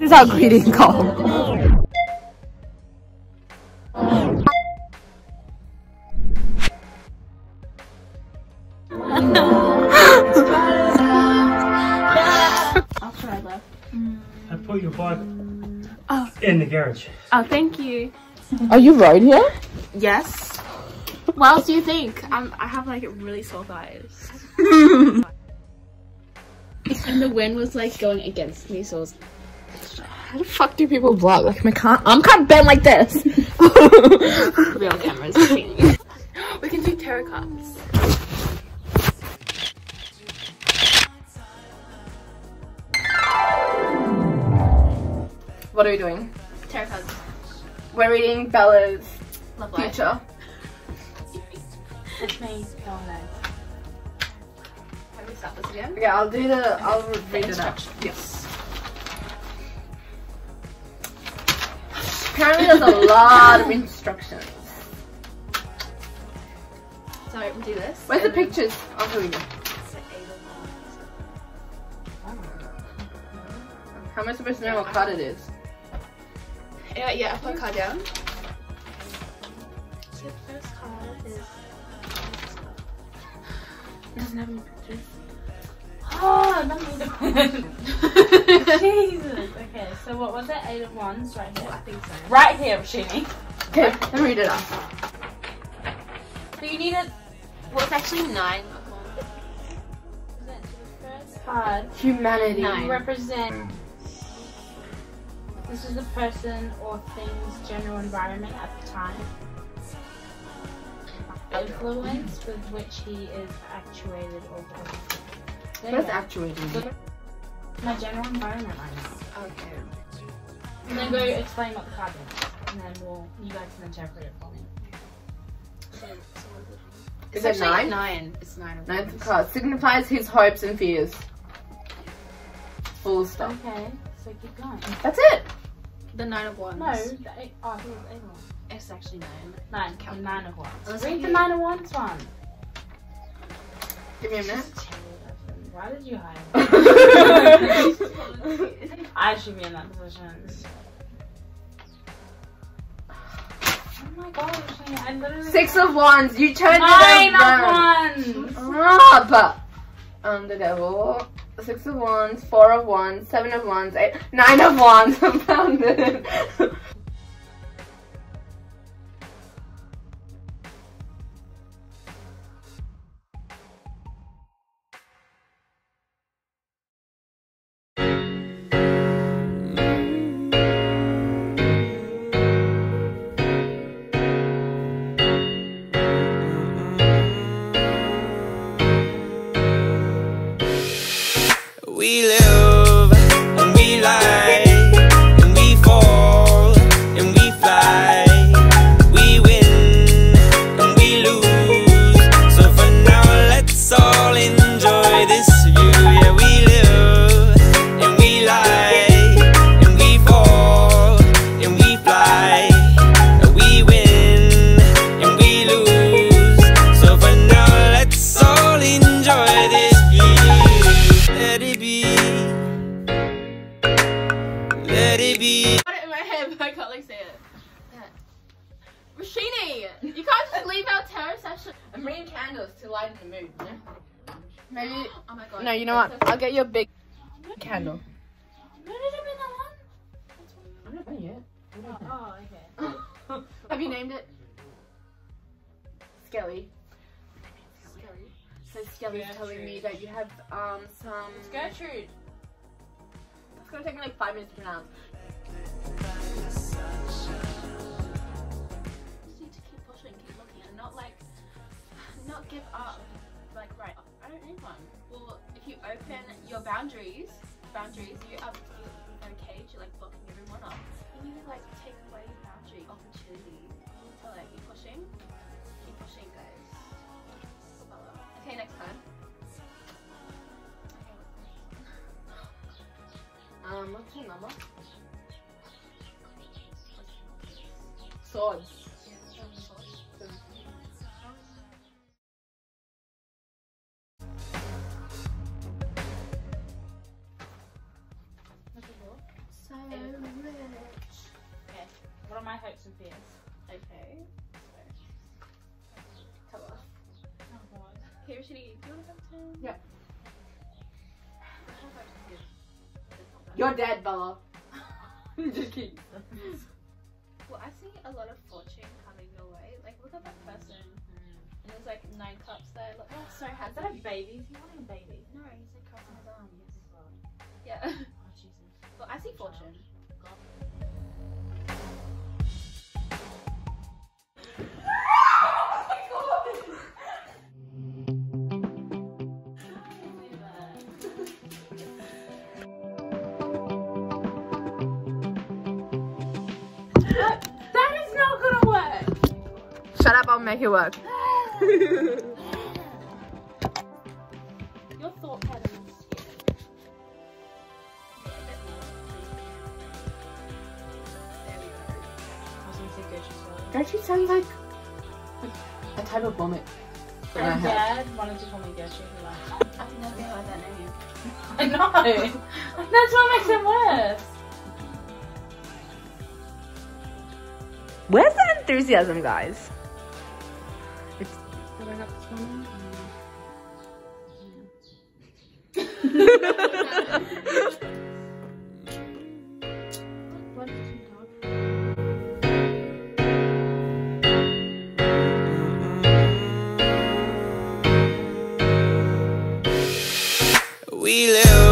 This is our greeting call. After I left. I put your bike Oh. in the garage. Oh, thank you. Are you right here? Yes. What else do you think? I'm, I have like really sore thighs. and the wind was like going against me, so it was How the fuck do people vlog? Like, I can't. I'm kind of bent like this. real cameras. we can do tarot cards. what are we doing? Tarot cards. We're reading Bella's Love life. future. Which means Can we start this again? Okay, I'll do the. I'll read it out. instructions. Yes. Apparently, there's a lot of instructions. So we do this. Where's the pictures? Oh, here we go. How am I supposed to know what card it is? Yeah, yeah, I put a card down. So the first card is. doesn't have any pictures. Oh, not me. Jesus. Okay, so what was it? Eight of Wands right here. I here. think so. Right here, Rashini. Okay, let me read it out. So you need it. Well, it's actually nine of wands. The first card Humanity. Nine. represent. This is the person or thing's general environment at the time. Influence with which he is actuated or governed. There you Where's go. actuating? Look at my general environment right now. Okay. And then go explain what the card is. And then we'll you guys can interpret it for me. Is It's it actually nine? Nine. It's nine of Ninth wands. card signifies his hopes and fears. Full stop. Okay, so keep going. That's it. The nine of wands. No, the eight, oh, it was eight of wands. It's actually nine. Nine, Count. nine of wands. Let's Read the nine of wands one. Give me a minute. Why did you hire me? I should be in that position. Oh my god, Shane, I literally Six of wands. You turned nine it around. of wands. Stop. Um, the devil. Six of wands. Four of wands. Seven of wands. Eight. Nine of wands. I found it. We live and we lie our tarot. I'm bringing candles to lighten the mood. Yeah? Maybe. Oh my god. No, you know what? I'll get you a big candle. Where did you bring that one? I'm not done yet. Oh, okay. Have you named it? Skelly. So Skelly's telling me that you have um some. Gertrude. It's gonna take me like five minutes to pronounce. Open your boundaries, boundaries, you are cage, you're like blocking everyone up. You need to like take away boundary opportunity. You need to like keep pushing, keep pushing, guys. Okay, next time. Um, what's your number? Swords. Hopes and fears. Okay. Tell us. Oh god. Okay, Rashini, do you want to go to? Yep. What's your hopes and fears? It's not bad. You're dead, Bella. Just kidding. Well, I see a lot of fortune coming your way. Like, look at that person. Mm-hmm. And there's like nine cups there. Look, oh, so Is that a baby? Is he wanting a baby? No, he's like crossing his arms. Yeah. Oh Jesus. well, I see fortune. I'll make it work. Your thought pattern is skewed. There we go. I was gonna say Gertrude's. Gertrude sounds like a type of vomit. that I had. Dad wanted to call me Gertrude. I've never heard that name. I know. That's what makes it worse. Where's the enthusiasm, guys? we live.